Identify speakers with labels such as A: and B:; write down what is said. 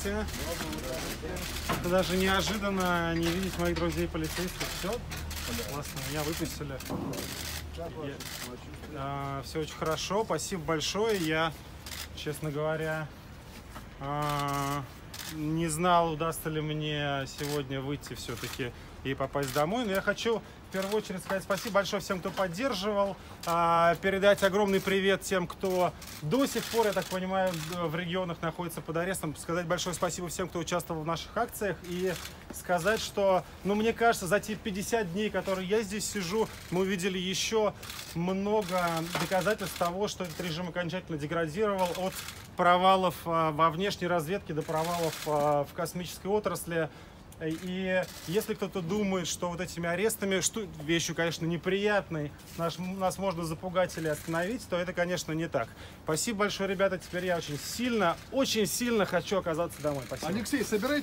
A: Здрасте. Это даже неожиданно не видеть моих друзей полицейских. Все? Классно, меня выпустили. все очень хорошо, спасибо большое. Я, честно говоря, а, не знал, удастся ли мне сегодня выйти все-таки и попасть домой. Но я хочу в первую очередь сказать спасибо большое всем, кто поддерживал, а, передать огромный привет тем, кто до сих пор, я так понимаю, в регионах находится под арестом, сказать большое спасибо всем, кто участвовал в наших акциях и сказать, что, ну, мне кажется, за те 50 дней, которые я здесь сижу, мы увидели еще много доказательств того, что этот режим окончательно деградировал от провалов а, во внешней разведке до провалов а, в космической отрасли. И если кто-то думает, что вот этими арестами, что вещью, конечно, неприятной, нас, нас можно запугать или остановить, то это, конечно, не так. Спасибо большое, ребята. Теперь я очень сильно, очень сильно хочу оказаться домой. Спасибо.
B: Алексей, собирайте.